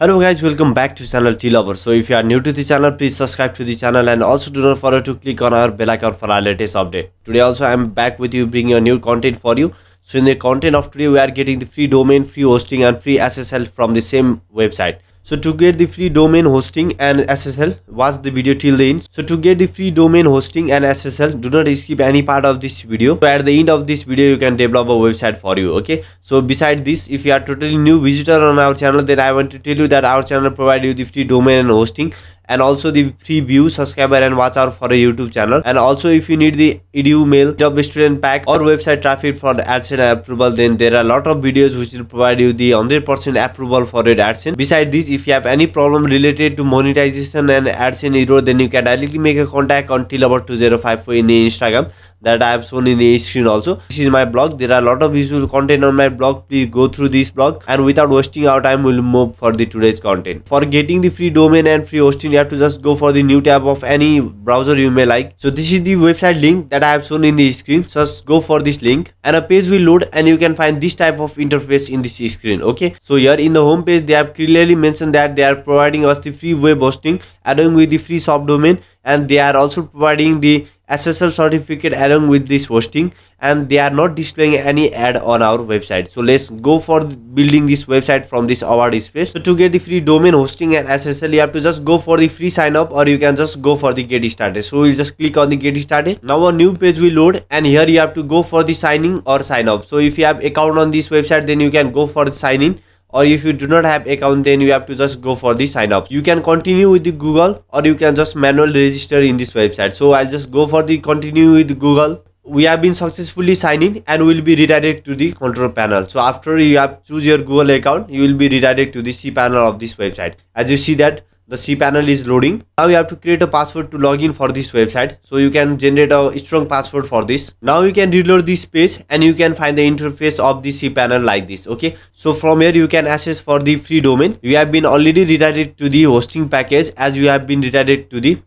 Hello guys, welcome back to channel Tealover So if you are new to the channel, please subscribe to the channel and also do not forget to click on our bell icon for our latest update. Today also I am back with you bringing a new content for you. So in the content of today, we are getting the free domain, free hosting and free SSL from the same website. So to get the free domain hosting and SSL, watch the video till the end. So to get the free domain hosting and SSL, do not skip any part of this video. So at the end of this video, you can develop a website for you. Okay. So beside this, if you are totally new visitor on our channel, then I want to tell you that our channel provide you the free domain and hosting and also the free view subscriber and watch out for a youtube channel. And also if you need the edu mail job student pack or website traffic for adsense approval then there are a lot of videos which will provide you the 100% approval for your adsense beside this if you have any problem related to monetization and adsense error then you can directly make a contact until about 2054 in instagram that I have shown in the screen also. This is my blog. There are a lot of useful content on my blog. Please go through this blog and without wasting our time, we'll move for the today's content. For getting the free domain and free hosting, you have to just go for the new tab of any browser you may like. So this is the website link that I have shown in the screen. So just go for this link and a page will load and you can find this type of interface in this screen. Okay. So here in the home page, they have clearly mentioned that they are providing us the free web hosting along with the free subdomain and they are also providing the SSL certificate along with this hosting and they are not displaying any ad on our website. So let's go for building this website from this AwardSpace. So to get the free domain hosting and SSL you have to just go for the free sign up or you can just go for the get started. So we'll just click on the get started. Now a new page will load and here you have to go for the signing or sign up. So if you have account on this website then you can go for the sign in or if you do not have account then you have to just go for the sign up. You can continue with the google or you can just manually register in this website. So i'll just go for the continue with google. We have been successfully signed in and will be redirected to the control panel. So after you have choose your google account you will be redirected to the cpanel of this website. As you see that the cpanel is loading. Now you have to create a password to log in for this website. So you can generate a strong password for this. Now you can reload this page and you can find the interface of the cpanel like this okay? So from here you can access for the free domain. You have been already redirected to the hosting package as you have been redirected to the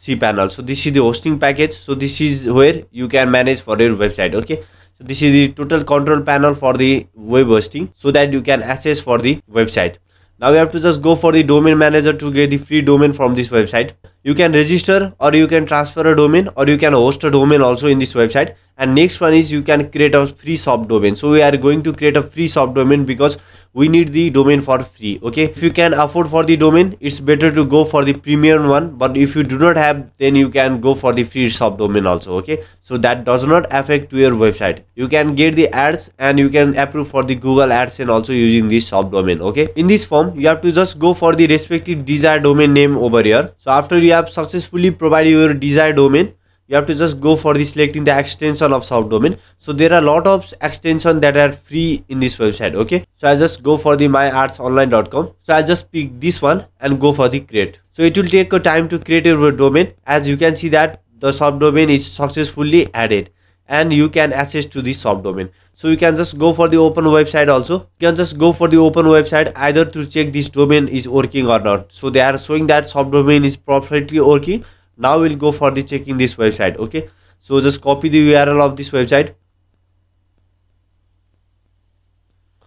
cpanel so this is the hosting package. So this is where you can manage for your website okay? So this is the total control panel for the web hosting so that you can access for the website now you have to just go for the domain manager to get the free domain from this website. You can register or you can transfer a domain or you can host a domain also in this website. And next one is you can create a free subdomain so we are going to create a free subdomain because we need the domain for free okay? If you can afford for the domain it's better to go for the premium one but if you do not have then you can go for the free subdomain also okay? So that does not affect to your website. You can get the ads and you can approve for the google ads and also using this subdomain okay? In this form you have to just go for the respective desired domain name over here. So after you have successfully provided your desired domain you have to just go for the selecting the extension of subdomain so there are a lot of extensions that are free in this website okay? So i'll just go for the myartsonline.com so i'll just pick this one and go for the create. So it will take a time to create your domain. As you can see that the subdomain is successfully added and you can access to the subdomain so you can just go for the open website also. You can just go for the open website either to check this domain is working or not. So they are showing that subdomain is perfectly working now we'll go for the checking this website okay? So just copy the url of this website.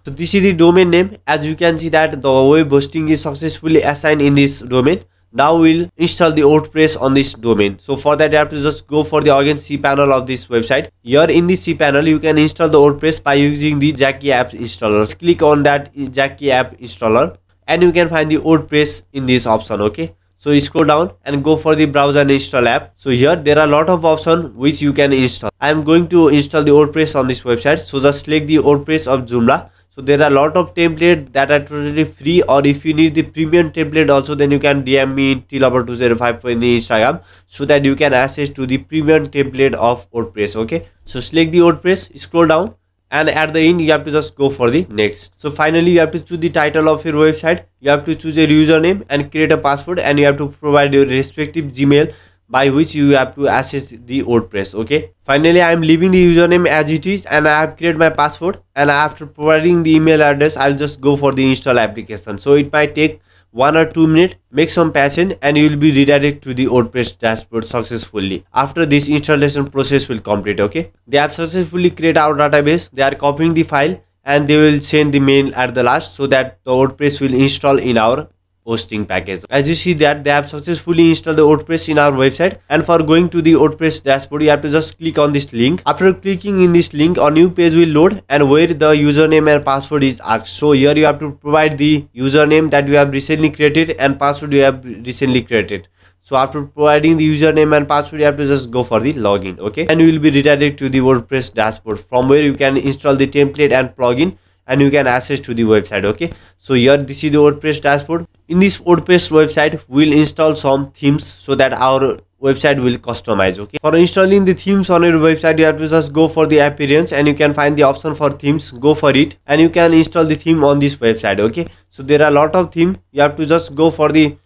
So this is the domain name. As you can see that the web hosting is successfully assigned in this domain. Now we'll install the wordpress on this domain. So for that you have to just go for the again cpanel of this website. Here in the cpanel you can install the wordpress by using the Zacky App Installer. Click on that Zacky App Installer and you can find the wordpress in this option okay so scroll down and go for the browser and install app. So here there are a lot of options which you can install. I am going to install the wordpress on this website. So just select the wordpress of joomla. So there are a lot of templates that are totally free or if you need the premium template also then you can dm me till about 205 in the instagram so that you can access to the premium template of wordpress okay? So select the wordpress scroll down and at the end you have to just go for the next. So finally you have to choose the title of your website. You have to choose a username and create a password and you have to provide your respective gmail by which you have to access the wordpress okay? Finally i am leaving the username as it is and i have created my password and after providing the email address i'll just go for the install application. So it might take one or two minutes make some patching and you will be redirected to the wordpress dashboard successfully. After this installation process will complete okay? They have successfully created our database. They are copying the file and they will send the mail at the last so that the wordpress will install in our hosting package. As you see that they have successfully installed the wordpress in our website. And for going to the wordpress dashboard you have to just click on this link. After clicking in this link a new page will load and where the username and password is asked. So here you have to provide the username that you have recently created and password you have recently created. So after providing the username and password you have to just go for the login okay? And you will be redirected to the wordpress dashboard from where you can install the template and plugin and you can access to the website okay? So here this is the wordpress dashboard. In this wordpress website we'll install some themes so that our website will customize okay? For installing the themes on your website you have to just go for the appearance and you can find the option for themes. Go for it and you can install the theme on this website okay? So there are a lot of theme you have to just go for the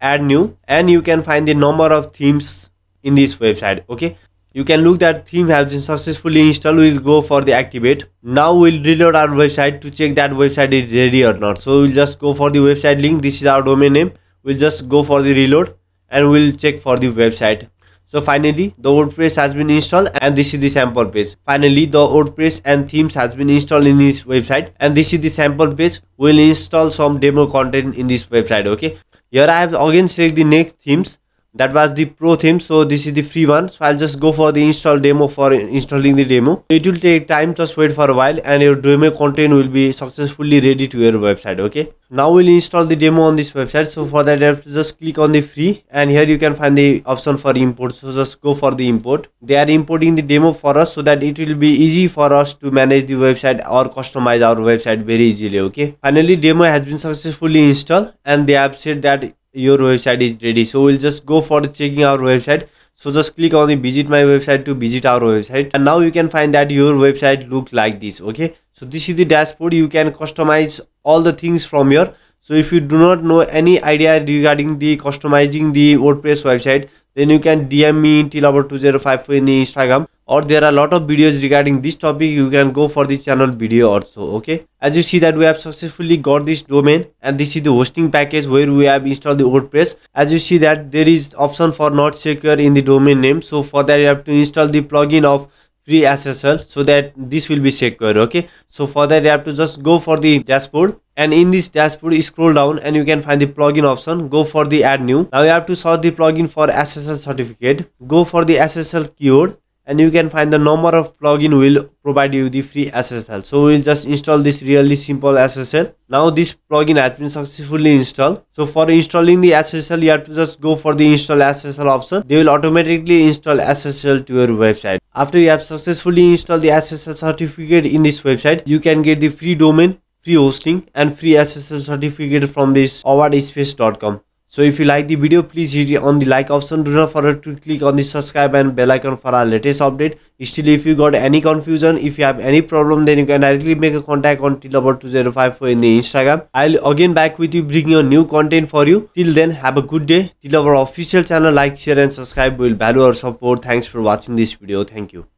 add new and you can find the number of themes in this website okay you can look that theme has been successfully installed. We'll go for the activate. Now we'll reload our website to check that website is ready or not. So we'll just go for the website link. This is our domain name. We'll just go for the reload and we'll check for the website. So finally the wordpress has been installed and this is the sample page. Finally the wordpress and themes has been installed in this website and this is the sample page. We'll install some demo content in this website okay? Here i have again select the next themes that was the pro theme so this is the free one. So i'll just go for the install demo for installing the demo. It will take time just wait for a while and your demo content will be successfully ready to your website okay? Now we'll install the demo on this website. So for that you have to just click on the free and here you can find the option for import. So just go for the import. They are importing the demo for us so that it will be easy for us to manage the website or customize our website very easily okay? Finally demo has been successfully installed and they have said that your website is ready. So we'll just go for checking our website. So just click on the visit my website to visit our website. And now you can find that your website look like this okay? So this is the dashboard. You can customize all the things from here. So if you do not know any idea regarding the customizing the wordpress website then you can dm me till about 205 in instagram or there are a lot of videos regarding this topic you can go for this channel video also okay? As you see that we have successfully got this domain and this is the hosting package where we have installed the wordpress. As you see that there is option for not secure in the domain name so for that you have to install the plugin of free ssl so that this will be secure okay? So for that you have to just go for the dashboard and in this dashboard scroll down and you can find the plugin option go for the add new. Now you have to search the plugin for ssl certificate go for the ssl keyword and you can find the number of plugin will provide you the free SSL. So we'll just install this really simple SSL. Now this plugin has been successfully installed. So for installing the SSL, you have to just go for the install SSL option. They will automatically install SSL to your website. After you have successfully installed the SSL certificate in this website, you can get the free domain, free hosting and free SSL certificate from this awardspace.com. So if you like the video, please hit on the like option. Do not forget to click on the subscribe and bell icon for our latest update. Still, if you got any confusion, if you have any problem, then you can directly make a contact on tealover2054 in the Instagram. I'll again back with you, bringing you new content for you. Till then, have a good day. Till our official channel, like, share and subscribe. will value our support. Thanks for watching this video. Thank you.